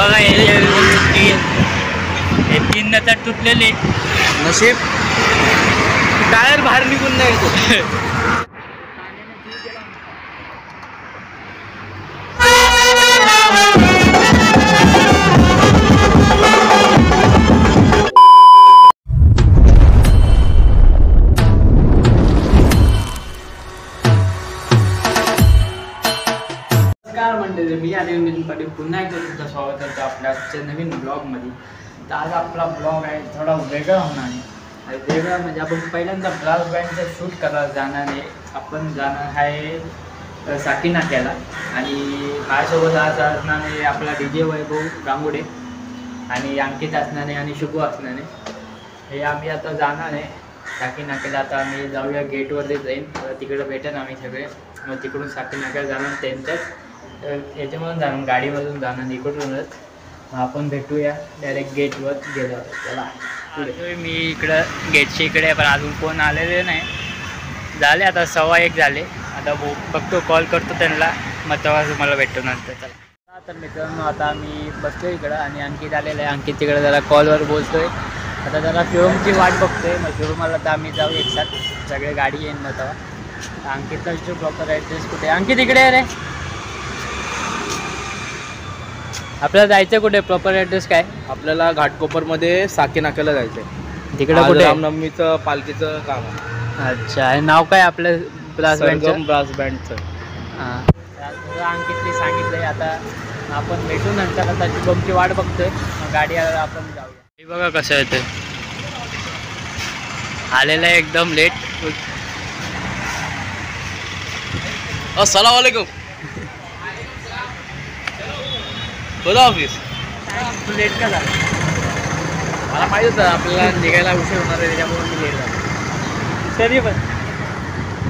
बघा हे तीन हे तीन तर तुटलेले. नशीब? टायर बाहेर निघून नाही पुन्हा एकदा तुमचं स्वागत करतो आपल्या आजच्या नवीन ब्लॉगमध्ये तर आज आपला ब्लॉग आहे थोडा वेगळा होणार आहे. वेगळा म्हणजे आपण पहिल्यांदा ब्लाउज बँडचं शूट करायला जाणार आहे. आपण जाणार आहे अ, नाक्याला आणि माझ्यासोबत आज असणार आहे आपला डी जे वैभव गांगुडे आणि अंकित असणारे आणि शुभू असणारे हे आम्ही आता जाणार आहे. साकी नाक्याला आता आम्ही जाऊया गेटवरती जाईन. तिकडं भेटेन आम्ही सगळे. मग तिकडून साकी नाक्याला जाणार त्यांच्याच अ, ह्याच्यामधून जाणार गाडीमधून जाणार इकडूनच. मग आपण भेटूया डायरेक्ट गेटवर गेलो. चला. पुढे मी इकडं गेटच्या इकडे आहे, पण अजून कोण आलेले नाही. झाले आता सव्वा एक झाले. आता बो बघतो कॉल करतो त्यांना. मग तेव्हा तुम्हाला भेटतो नंतर. चला. तर मित्रांनो आता आम्ही बसलो इकडं आणि अंकित आलेलं आहे. अंकित तिकडे जरा कॉलवर बोलतोय. आता जरा शोरूमची वाट बघतोय. मग शोरूमाला तर आम्ही जाऊ एकसाथ. सगळे गाडी येईन मग तेव्हा. अंकितचा जो प्रॉपर ॲड्रेस कुठे? अंकित इकडे आहे रे आपल्याला जायचं कुठे? प्रॉपर ॲड्रेस काय? आपल्याला घाटकोपरमध्ये साकी नाक्याला जायचंय. तिकडे आज कुठे? रामनवमीचं पालखीचं काम आहे. अच्छा आणि नाव काय आपलं? ब्लास सरगम ब्रास बँडचं हां. अंकितने सांगितलंय आता आपण भेटू नंतर आता शुभमची वाट बघतोय. मग गाडी आल्यावर आपण जाऊया. हे बघा कसं आहे ते. आलेलं आहे एकदम लेट वालेकुम बोला ऑफिस लेट का झाला? मला माहीत होतं आपल्याला निघायला उशीर होणार आहे त्याच्यामुळे मी लेट झालो. तरी पण.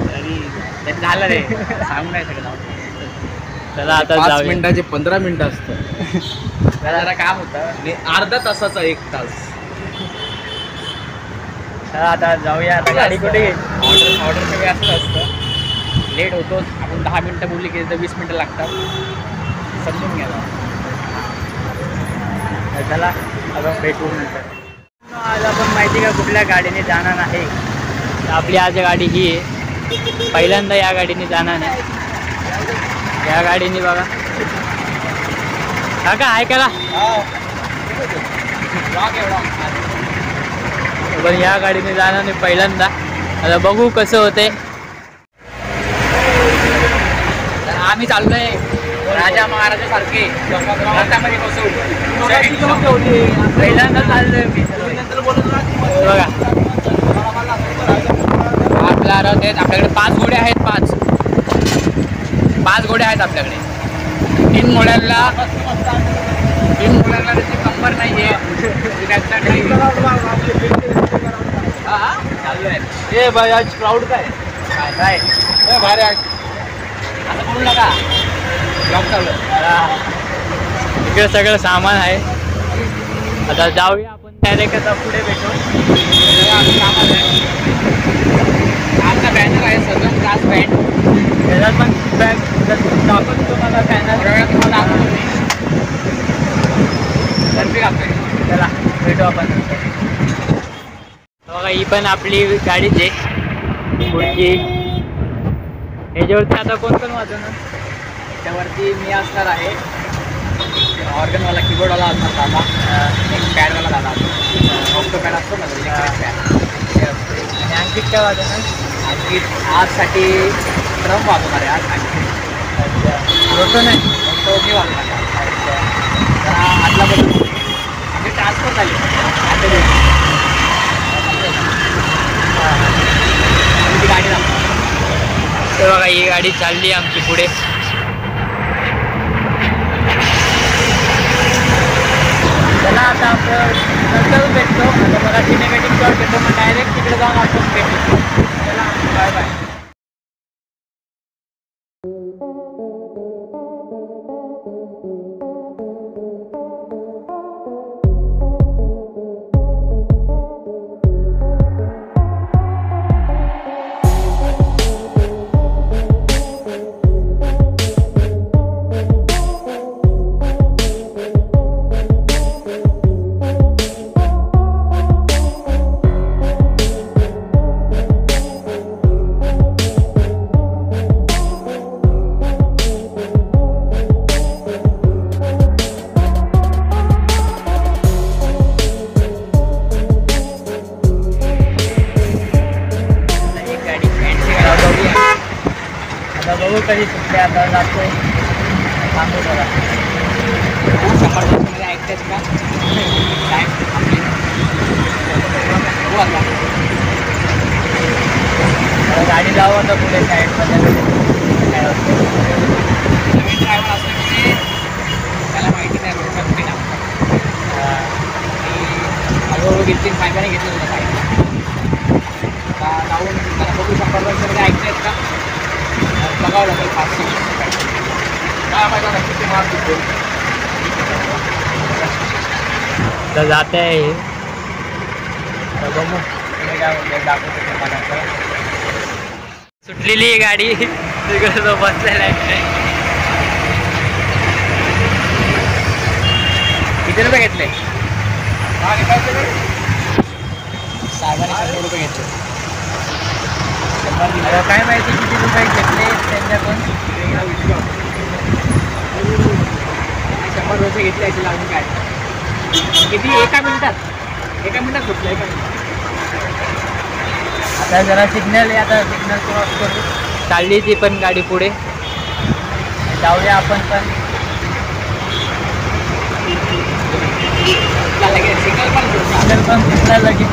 तरी ते झालं रे. सांगू नाही शकत चला आता पाच मिनिटाचे पंधरा मिनिटं असतं. जरा काम होतं. आणि अर्धा तासाचा एक तास. चला आता जाऊया. आता गाडी कुठे? ऑर्डर ऑर्डर सगळे असं असतं. लेट होतोच आपण दहा मिनटं बोलली की तर वीस मिनटं लागतात. समजून घ्या चला आपण भेटू नंतर. आज आपण माहिती का कुठल्या गाडीने जाणार आहे? आपली आज गाडी ही आहे. पहिल्यांदा या गाडीने जाणार नाही या गाडीने बघा. काका आहे करा. पण या गाडीने जाणार नाही पहिल्यांदा. आता बघू कसं होते आम्ही चाललोय. राजा महाराजा सारखे रथामध्ये बसवू पहिल्यांदा चाललोय मी बघा. आपला रथ आहेत. आपल्याकडे पाच घोडे आहेत पाच. पाच घोडे आहेत आपल्याकडे. तीन घोड्यांना तीन घोड्यांना त्याची कंबर नाही आहे. ए बाय आज क्राऊड काय? काय काय? भारी असं बोलू नका. ब्लॉक चालू आहे. इकडे सगळं सामान आहे. आता जाऊया आपण डायरेक्ट आता पुढे भेटू आमचा बॅनर आहे. सगळं क्लास बँड त्याच्यात पण टाकून तुम्हाला वेळात तुम्हाला दाखवतो चला भेटू आपण बघा ही पण आपली गाडीच आहे. पुढची ह्याच्यावरती आता कोण कोण वाजवणार? त्यावरती मी असणार आहे. ऑर्गनवाला कीबोर्डवाला असणार दादा. एक पॅडवाला दादा ऑक्टो पॅड असतो ना म्हणजे इलेक्ट्रिक पॅड आणि अंकित काय वाजवणार? आणखी आजसाठी ड्रम वाजवणार आहे आज अंकित अच्छा. नाही तो मी वाजवणार आहे. तर हा आदला बदल म्हणजे ट्रान्सफर झाली गाडी बघा ही गाडी चालली आमची पुढे. चला आता आपण नंतर भेटतो. आता मला सिनेमॅटिक शॉट भेटतो मग डायरेक्ट तिकडे जाऊन आपण भेटतो चला बाय बाय कधी आता जातोय. सांगू शंभर ऐकतेच का? गाडी जाऊ आता पुढे साईडमध्ये काय नवीन ड्रायव्हर असलं की त्याला माहिती नाही रोडचा कुठे टाकतात आणि हळूहळू घेतली फायद्याने घेतलं साईडला लावून जाऊन त्याला बघू शंभर वर्षामध्ये ऐकतायत का? बघावं लागेल पाचशे काय माहिती नक्की ते मार्क दिसतो तर जाते आहे. तर बघू. काय होतं दाखवतो तुम्हाला सुटलेली गाडी. तिकडे तो बसलेला आहे. किती रुपये घेतले? साहेबांनी शंभर रुपये घेतले. काय माहिती किती रुपये घेतले त्यांच्या पण शंभर रुपये घेतले असेल अजून काय? किती? एका मिनिटात. एका मिनिटात सुटलं एका मिनिटात. आता जरा सिग्नल आहे आता सिग्नल क्रॉस करू. चालली ती पण गाडी पुढे. जाऊया आपण पण. सिग्नल पण सुटला सिग्नल पण सिग्नल लगेच.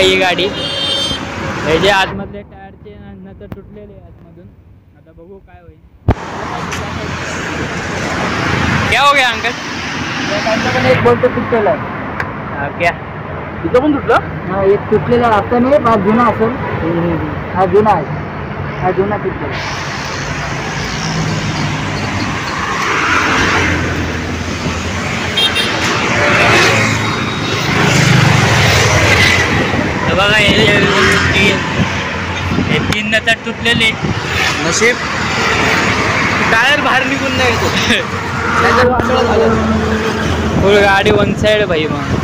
बघा ही गाडी. हे जे आतमधले टायरचे नंतर तुटलेले आतमधून. आता बघू काय होईल. क्या हो गया अंकल. एक बोलतो तुटलेला आहे क्या तुझं पण तुटलं? हा एक तुटलेला आता नाही हा जुना असेल. हा जुना आहे. हा जुना तुटलेला बघा हे हे तीन हे तीन नंतर तुटलेले. नशीब? टायर बाहेर निघून नाही फुल गाडी वन साइड भाई मग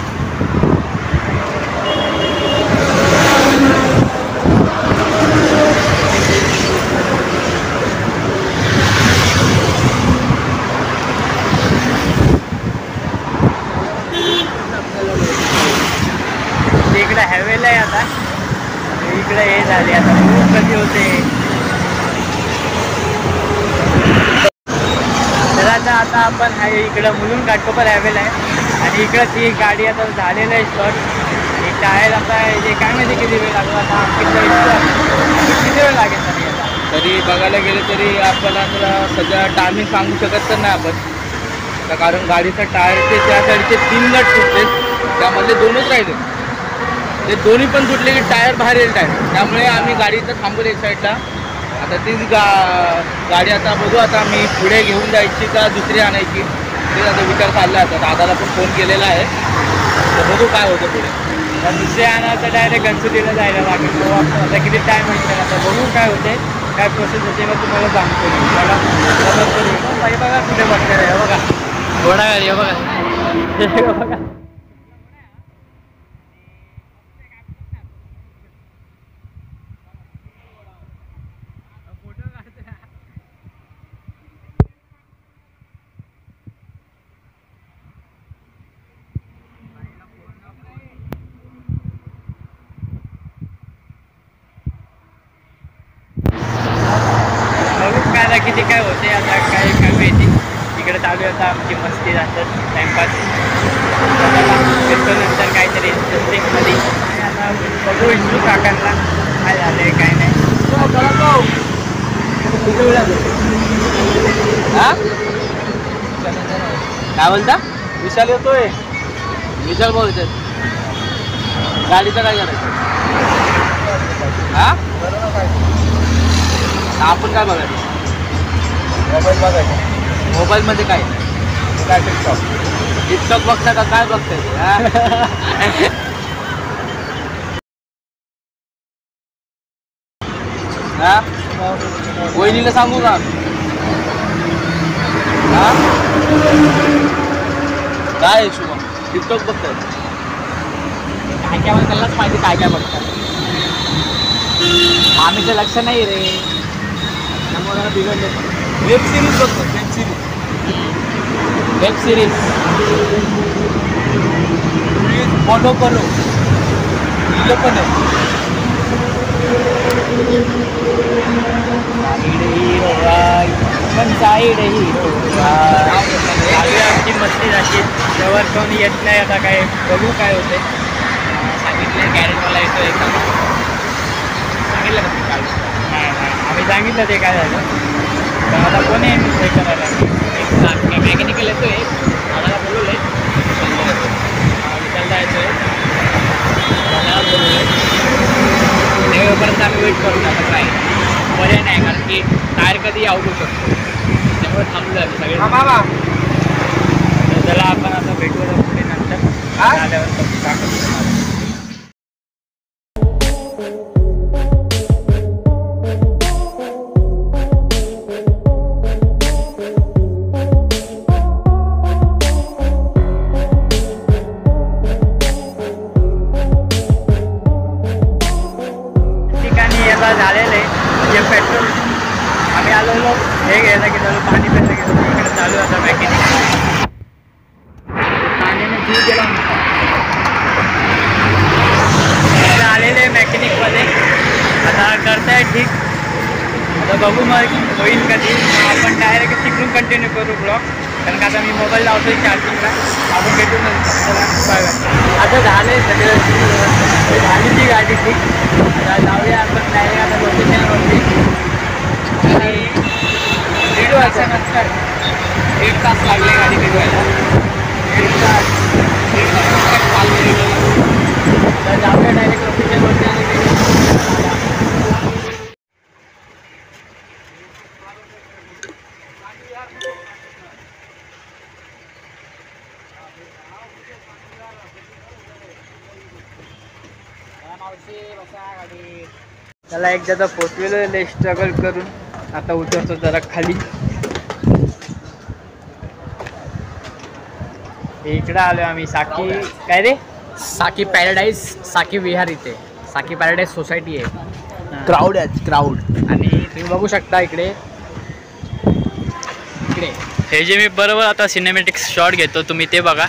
इकडे हॅवेला आहे आता इकडे हे झाले आता. खूप कधी होते. तर आता आता आपण आहे इकडं मुलून घाटकोपर हॅवेला आहे. आणि इकडं ती गाडी आता झालेलं आहे शॉर्ट हे टायर आता हे काय माहिती किती वेळ लागला आता किती वेळ लागेल तरी आता? तरी बघायला गेलं तरी आपण आता सध्या टायमिंग सांगू शकत तर नाही आपण. तर कारण गाडीचं टायरचे त्या साईडचे तीन नट सुटते त्यामधले दोनच राहिले. ते दोन्ही पण तुटले की टायर बाहेर येईल टायर त्यामुळे आम्ही गाडी इथं थांबवली एक साईडला आता तीच गा गाडी आता बघू आता मी पुढे घेऊन जायची का दुसरी आणायची? ते आता विचार चालला आता. दादाला पण फोन केलेला आहे. तर बघू काय होतं पुढे. आता दुसरे आणायचं डायरेक्ट गणपतीला जायला लागेल. आता किती टाईम होईल आता बघू काय होते. काय प्रोसेस होते मग तुम्हाला सांगतो. हे बघा कुठे बघते हे बघा. घोडा गाडी बघा. बघा बघू काय आता किती काय होते आता काय काय माहिती इकडे चालू आहे आता आमची मस्ती जातात टाइमपास येतो नंतर काहीतरी इंटरेस्टिंगमध्ये आणि आता बघू इंटू काकांना काय झालं आहे काय नाही हा काय बोलता? विशाल येतोय. विशाल बोलतोय गाडीचं काय करायचं? हा? आपण काय बघायचं? मोबाईल बघायचा. मोबाईलमध्ये काय? काय टिकटॉक टिकटॉक बघता का काय बघताय? हा? वहिनीला सांगू का? हा? काय आहे शुभम टिकटॉक बघताय काय काय मला त्यालाच माहिती काय काय बघतात आम्ही तर लक्ष नाही रे त्यामुळे जरा बिघडले वेब सिरीज बघतो web series web series follow करो तुझं पण आहे पण साईड हिरो आमची मस्ती झाली. जवळ कोण येत नाही आता काय बघू काय होते सांगितलं गॅरेजवाला येतो एकदम सांगितलं तुम्ही काल? नाही नाही. आम्ही सांगितलं ते काय झालं. तर आता कोण आहे? हे करायला एक मॅकॅनिकल येतो आहे आम्हाला बोलवलं आहे विशालदा येतो आहे त्याला बोलवलं तेव्हापर्यंत आम्ही वेट करू आता काय? पर्याय नाही कारण की टायर कधी होऊ शकतो. त्यामुळे थांबलो सगळे. तर त्याला आपण आता भेटू पुढे नंतर आल्यावर आता झाले सगळं. झाली ती गाडी ठीक जाऊया आपण नाही आता लोकेशनवरती आणि दीड वाजल्यानंतर एक तास लागले गाडी निघायला दीड तास दीड तास चालू तर जाऊया डायरेक्ट लोकेशनवरती आणि भेटू. त्याला एकदा पोचलेलो लय स्ट्रगल करून. आता उतरतो जरा खाली. इकडं आलो आम्ही साकी काय रे? साकी पॅराडाईज साकी विहार इथे. साकी पॅराडाईज सोसायटी आहे. क्राऊड आहे क्राऊड आणि तुम्ही बघू शकता इकडे. इकडे. हे जे मी बरोबर आता सिनेमॅटिक शॉट घेतो तुम्ही ते बघा.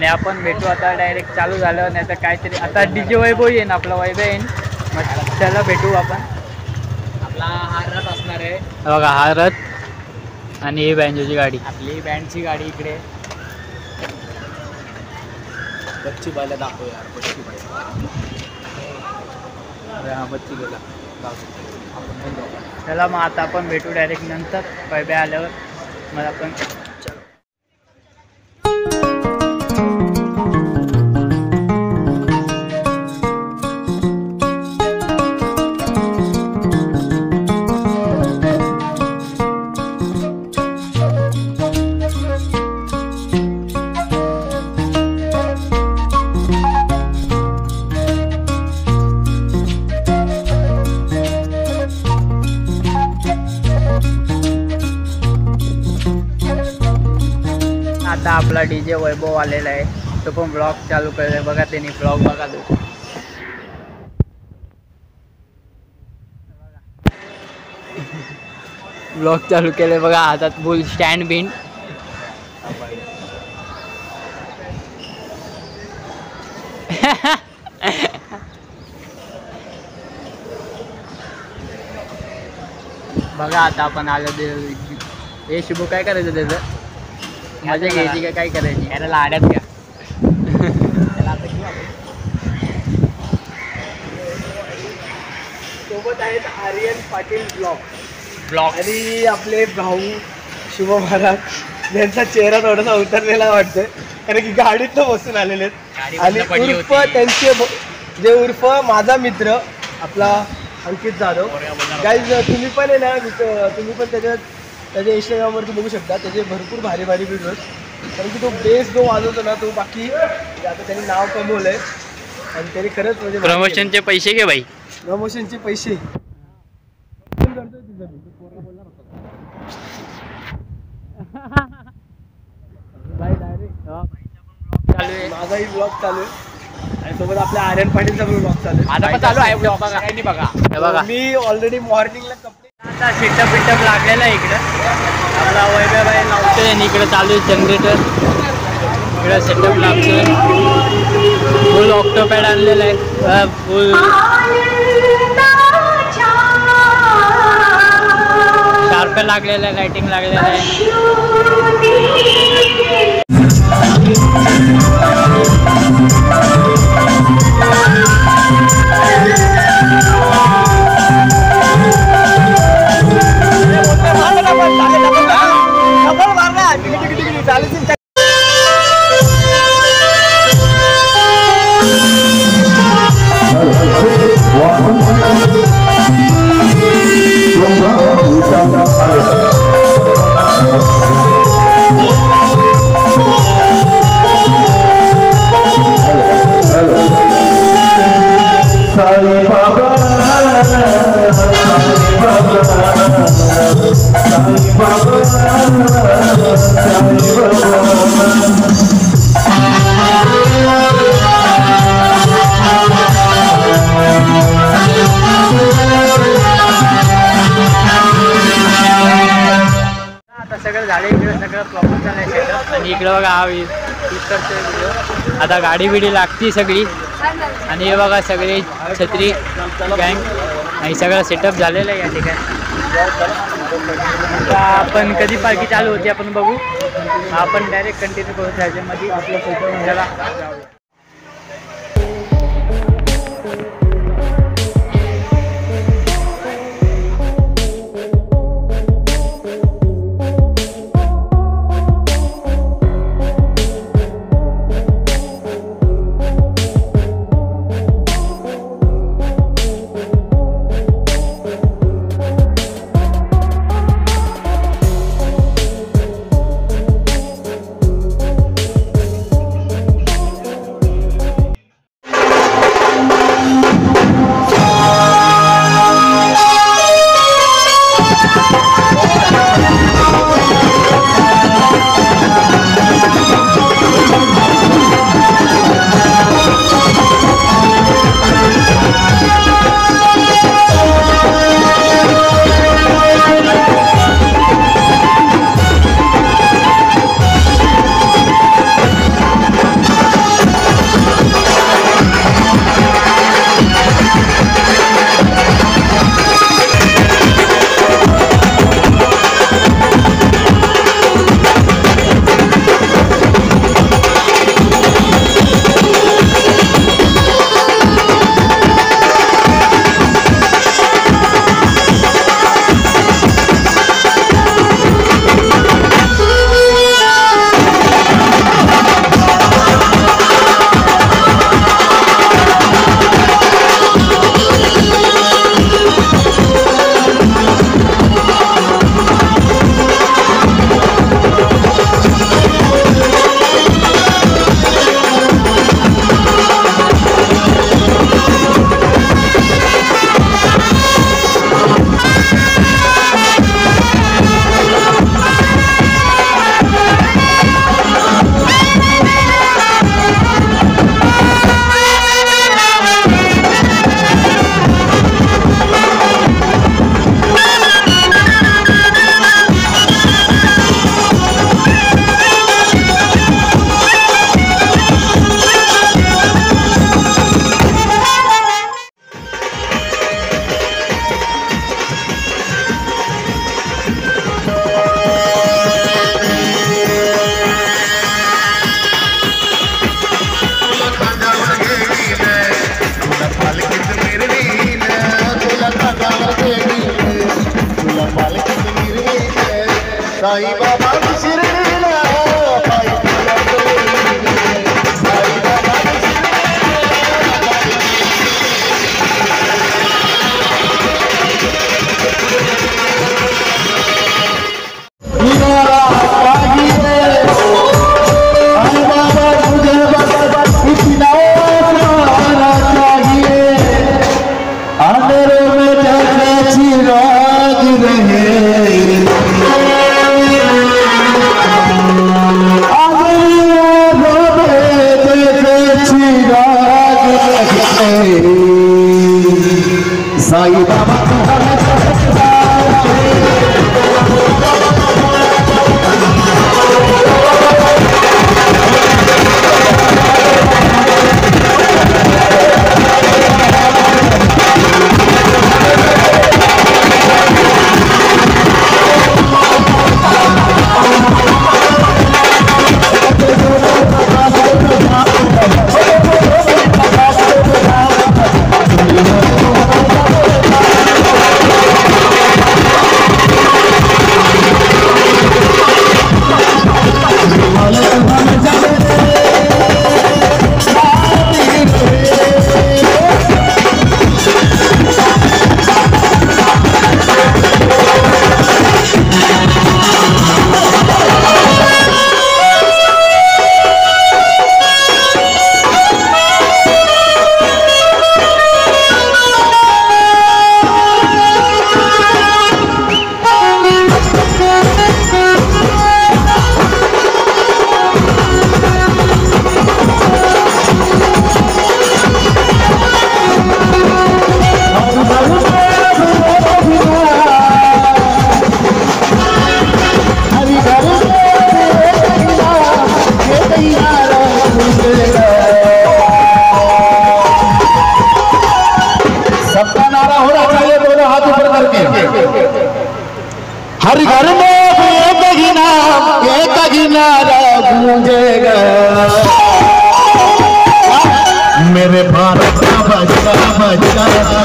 आणि आपण भेटू आता डायरेक्ट चालू झालं नाही तर काहीतरी. आता डीजे वैभव येईन आपला वैभव येईन. मग त्याला भेटू आपण. आपला हा रथ असणार आहे. बघा हा रथ आणि ही बँजोची गाडी. आपली बँडची गाडी इकडे. बच्ची बायला दाखव यार बच्ची बाय. अरे हा बच्ची गेला. आपण. चला मग आता आपण भेटू डायरेक्ट नंतर. वैभव आल्यावर. मग आपण आलेला आहे. तो पण ब्लॉग चालू आहे बघा त्यांनी ब्लॉग बघा तो. ब्लॉग चालू केले बघा. हातात बुल स्टँड बिन. बघा आता आपण आलो ते हे शुभ काय करायचं त्याचं? मजा घ्यायची का काय करायची? याला लाड्यात घ्या. त्याला आता घेऊ आपण. सोबत आहेत आर्यन पाटील ब्लॉग ब्लॉग आणि आपले भाऊ शुभ महाराज यांचा चेहरा थोडासा उतरलेला वाटतोय. कारण की गाडीत बसून आलेले गाडी आहेत आणि उर्फ. त्यांचे जे उर्फ माझा मित्र आपला अंकित जाधव. गाईज तुम्ही पण आहे ना तुम्ही पण त्याच्यात त्याच्या इंस्टाग्रामवरती बघू शकता त्याचे भरपूर भारी भारी व्हिडिओज कारण की तो बेस जो वाजवतो ना तो बाकी आता त्यांनी नाव कमवलं आहे आणि त्यांनी खरंच म्हणजे. प्रमोशनचे पैसे घे बाई. प्रमोशनचे पैसे. चालू आहे. माझाही ब्लॉग चालू आहे. आणि सोबत आपल्या आर्यन पाटीलचा पण ब्लॉग चालू आहे. आता पण चालू आहे ब्लॉग हे बघा. मी ऑलरेडी मॉर्निंगला कपडे आता सेटअप बिटअप लागलेला आहे इकडं. आपला वैभव आहे लावतोय आणि इकडे चालू आहे जनरेटर इकडं सेटअप लागतोय. फुल ऑक्टोपॅड आणलेला आहे. फुल शार्प लागलेलं आहे लाइटिंग लागलेलं आहे. सगळं झालं इकडे सगळं प्रॉब्लेम झालं आणि इकडं बघा हा व्हिडिओ आता गाडी बिडी लागती सगळी. आणि हे बघा सगळी छत्री गँग आणि सगळं सेटअप झालेलं आहे या ठिकाणी. आता आपण कधी पार्टी चालू होती आपण बघू. आपण डायरेक्ट कंटिन्यू करू त्याच्यामध्ये. आपलं फोटो घ्यायला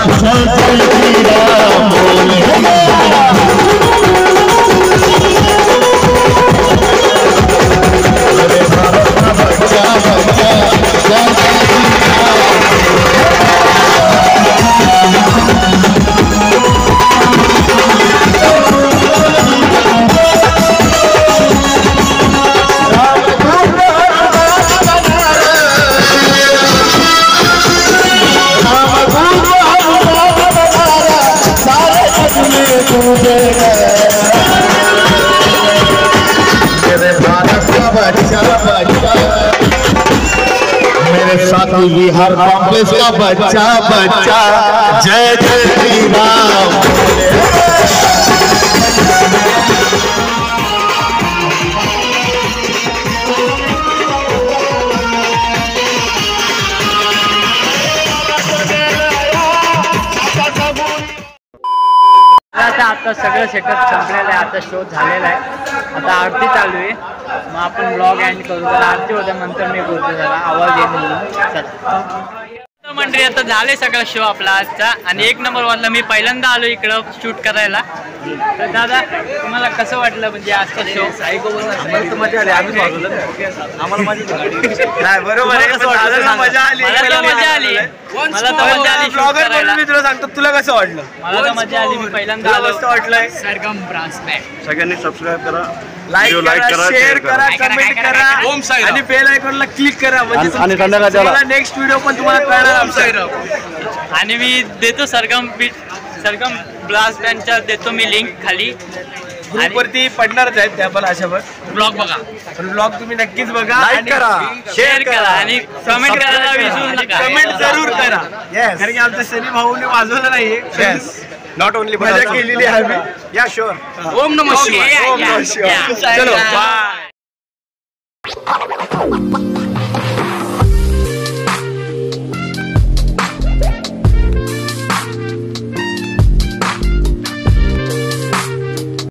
बच्चा जय जय श्री राम बोलेगा बिहार कांग्रेस का बच्चा बच्चा। जय जय श्री राम। सगळं सेटअप संपलेलं आहे. आता शो झालेला आहे. आता आरती चालू आहे. मग आपण ब्लॉग एंड करू. तर आरती होत्या नंतर मी बोलतो जरा आवाज येईल म्हणून. मंडळी आता झाले सगळा शो आपला आजचा. आणि एक नंबर वाजला मी पहिल्यांदा आलो इकडं शूट करायला. तर दादा तुम्हाला कसं वाटलं म्हणजे आजचा शो मजा आली. मला तर मजा आली. shoot करायला. मी तुला सांगतो तुला कसं वाटलं? मला तर मजा आली. मी पहिल्यांदा तुला आलो. कसं वाटलंय? सरगम ब्रास बँड सगळ्यांनी सबस्क्राईब करा. लाईक करा शेअर करा. कमेंट करा ओम साईराम. आणि बेल आयकॉनला क्लिक करा. म्हणजे आणि- आणि संध्याकाळच्या वेळेला- नेक्स्ट व्हिडिओ पण तुम्हाला कळणार आमचा. आणि मी देतो सरगम बीट सरगम ब्लास बँडच्या देतो मी लिंक खाली. ग्रुप वरती पडणारच आहेत त्या पण अशावर ब्लॉग बघा. पण ब्लॉग तुम्ही नक्कीच बघा करा. शेअर करा. आणि कमेंट करायला विसरू नका. कमेंट जरूर करा. Yes. कारण की आमच्या सनी भाऊने वाजवलं नाहीये. नॉट ओनली मजा केलेली आहे आम्ही. या शुअर ओम नमः शिवाय. ओम नमः शिवाय. चलो बाय